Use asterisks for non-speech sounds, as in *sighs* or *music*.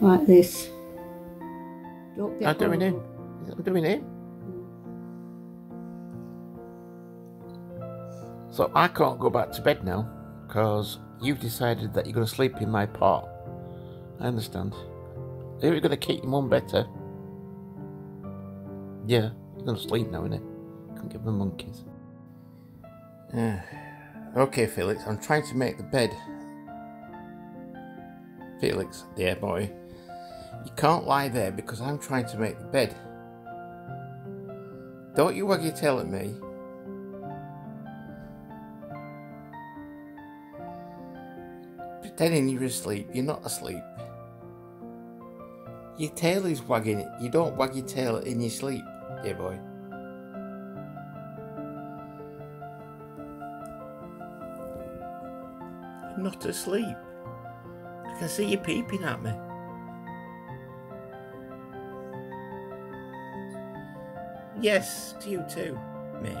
like this. Don't get I'm doing it. I'm doing it. So I can't go back to bed now because you've decided that you're going to sleep in my pot. I understand. Are you going to keep your mum better? Yeah, you're going to sleep now, innit? Can't give them monkeys. *sighs* okay, Felix, I'm trying to make the bed. Felix, dear boy, you can't lie there because I'm trying to make the bed. Don't you wag your tail at me. Pretending you're asleep, you're not asleep. Your tail is wagging it. You don't wag your tail in your sleep, dear boy. Not asleep can see you peeping at me. Yes, to you too, mate.